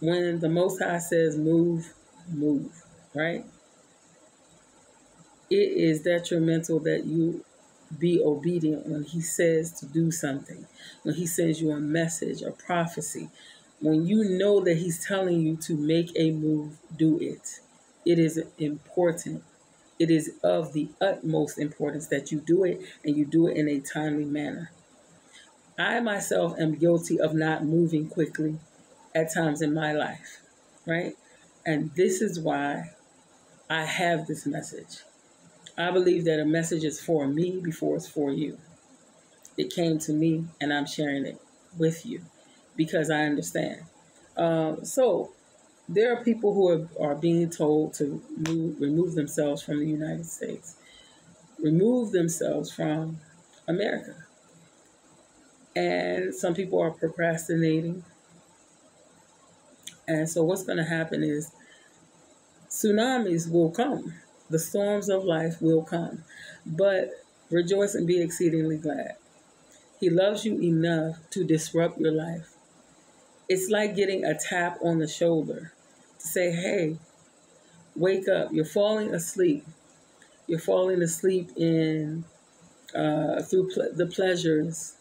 when the Most High says move, move, right? It is detrimental that you be obedient when He says to do something, when He sends you a message, a prophecy, when you know that He's telling you to make a move, do it. It is important. It is of the utmost importance that you do it and you do it in a timely manner. I myself am guilty of not moving quickly at times in my life, right? And this is why I have this message. I believe that a message is for me before it's for you. It came to me and I'm sharing it with you because I understand. Uh, so, there are people who are, are being told to move, remove themselves from the United States, remove themselves from America. And some people are procrastinating. And so, what's going to happen is tsunamis will come, the storms of life will come. But rejoice and be exceedingly glad. He loves you enough to disrupt your life. It's like getting a tap on the shoulder to say, hey, wake up. You're falling asleep. You're falling asleep in uh, through ple- the pleasures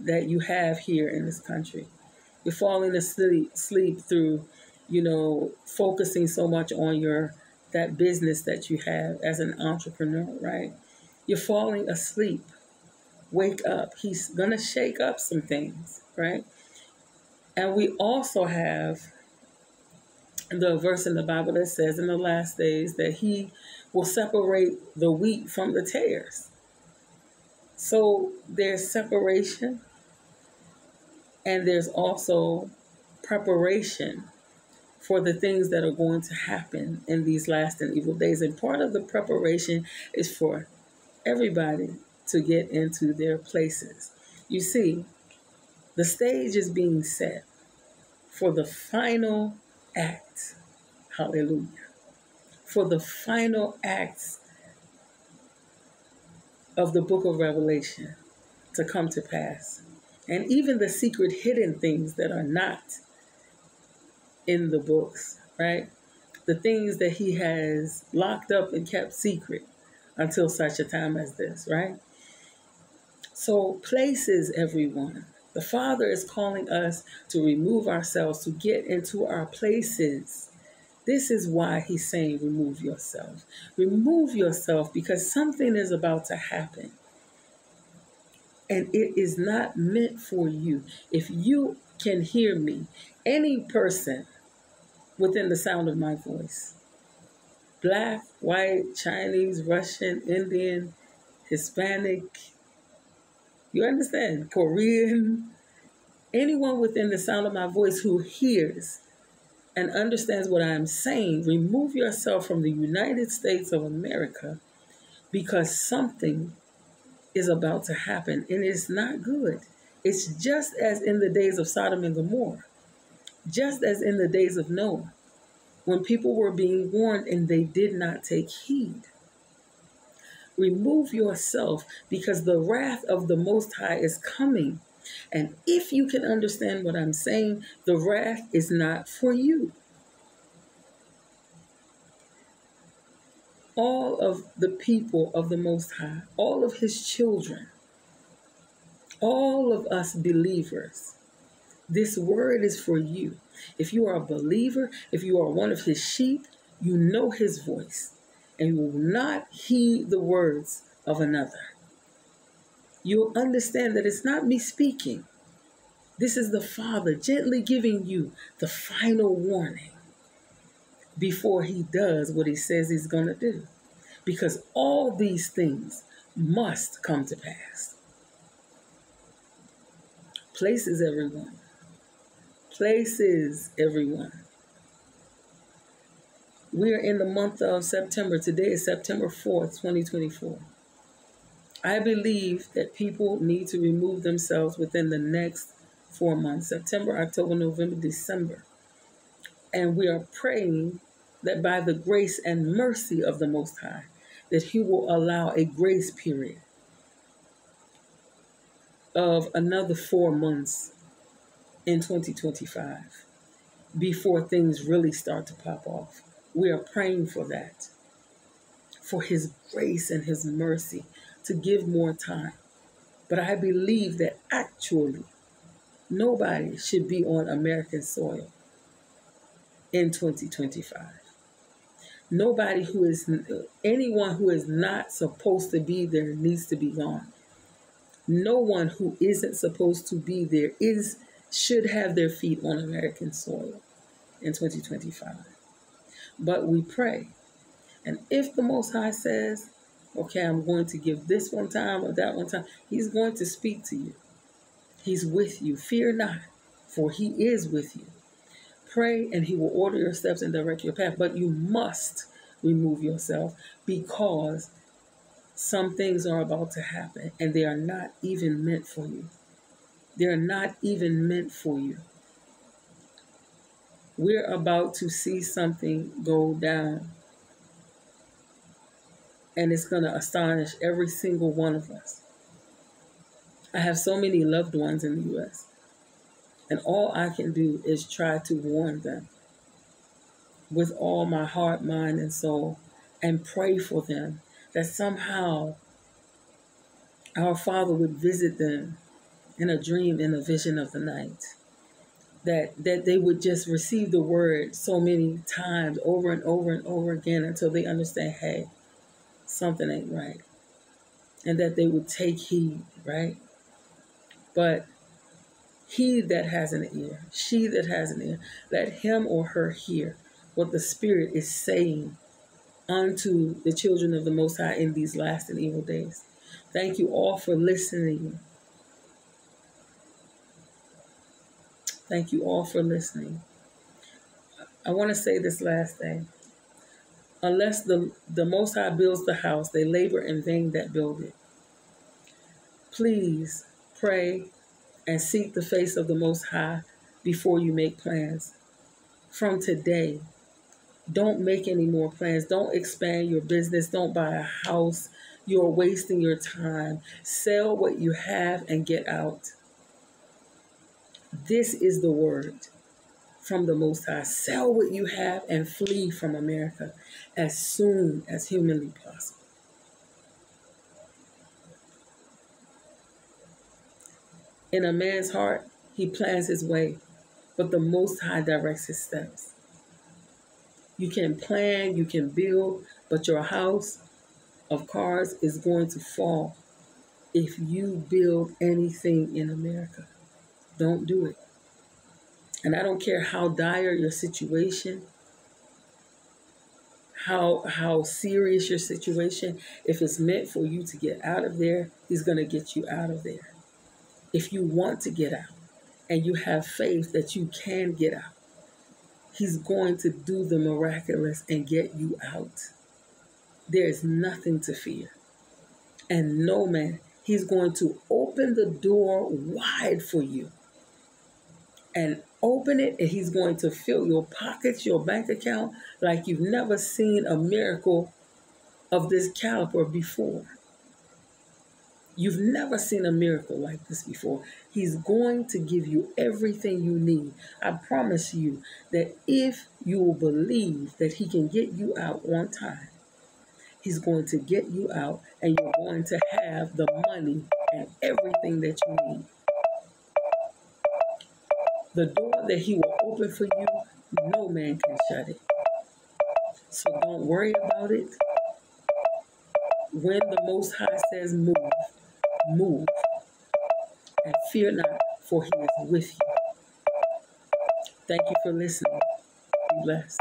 that you have here in this country. You're falling asleep sleep through, you know, focusing so much on your that business that you have as an entrepreneur, right? You're falling asleep. Wake up. He's gonna shake up some things, right? And we also have the verse in the Bible that says in the last days that he will separate the wheat from the tares. So there's separation and there's also preparation for the things that are going to happen in these last and evil days. And part of the preparation is for everybody to get into their places. You see, the stage is being set for the final act. Hallelujah. For the final acts of the book of Revelation to come to pass. And even the secret hidden things that are not in the books, right? The things that he has locked up and kept secret until such a time as this, right? So, places, everyone. The Father is calling us to remove ourselves, to get into our places. This is why He's saying, remove yourself. Remove yourself because something is about to happen. And it is not meant for you. If you can hear me, any person within the sound of my voice, black, white, Chinese, Russian, Indian, Hispanic, you understand? Korean, anyone within the sound of my voice who hears and understands what I'm saying, remove yourself from the United States of America because something is about to happen and it's not good. It's just as in the days of Sodom and Gomorrah, just as in the days of Noah, when people were being warned and they did not take heed. Remove yourself because the wrath of the Most High is coming. And if you can understand what I'm saying, the wrath is not for you. All of the people of the Most High, all of His children, all of us believers, this word is for you. If you are a believer, if you are one of His sheep, you know His voice and will not heed the words of another. You'll understand that it's not me speaking. This is the Father gently giving you the final warning before he does what he says he's going to do. Because all these things must come to pass. Places, everyone. Places, everyone. We are in the month of September. Today is September 4th, 2024. I believe that people need to remove themselves within the next four months September, October, November, December. And we are praying that by the grace and mercy of the Most High, that He will allow a grace period of another four months in 2025 before things really start to pop off. We are praying for that, for His grace and His mercy to give more time. But I believe that actually nobody should be on American soil in 2025. Nobody who is, anyone who is not supposed to be there needs to be gone. No one who isn't supposed to be there is should have their feet on American soil in 2025. But we pray. And if the Most High says, okay, I'm going to give this one time or that one time, He's going to speak to you. He's with you. Fear not, for He is with you. Pray and He will order your steps and direct your path. But you must remove yourself because some things are about to happen and they are not even meant for you. They're not even meant for you. We're about to see something go down. And it's going to astonish every single one of us. I have so many loved ones in the U.S. And all I can do is try to warn them with all my heart, mind, and soul and pray for them that somehow our Father would visit them in a dream, in a vision of the night. That, that they would just receive the word so many times over and over and over again until they understand, hey, something ain't right. And that they would take heed, right? But he that has an ear, she that has an ear, let him or her hear what the Spirit is saying unto the children of the Most High in these last and evil days. Thank you all for listening. Thank you all for listening. I want to say this last thing. Unless the, the Most High builds the house, they labor in vain that build it. Please pray and seek the face of the Most High before you make plans. From today, don't make any more plans. Don't expand your business. Don't buy a house. You're wasting your time. Sell what you have and get out. This is the word from the Most High. Sell what you have and flee from America as soon as humanly possible. In a man's heart, he plans his way, but the Most High directs his steps. You can plan, you can build, but your house of cards is going to fall if you build anything in America. Don't do it. And I don't care how dire your situation, how how serious your situation, if it's meant for you to get out of there, he's going to get you out of there. If you want to get out and you have faith that you can get out, he's going to do the miraculous and get you out. There is nothing to fear. And no man, he's going to open the door wide for you and open it, and He's going to fill your pockets, your bank account, like you've never seen a miracle of this caliber before. You've never seen a miracle like this before. He's going to give you everything you need. I promise you that if you will believe that He can get you out on time, He's going to get you out and you're going to have the money and everything that you need. The door that He will open for you, no man can shut it. So don't worry about it. When the Most High says move, move. And fear not, for He is with you. Thank you for listening. Be blessed.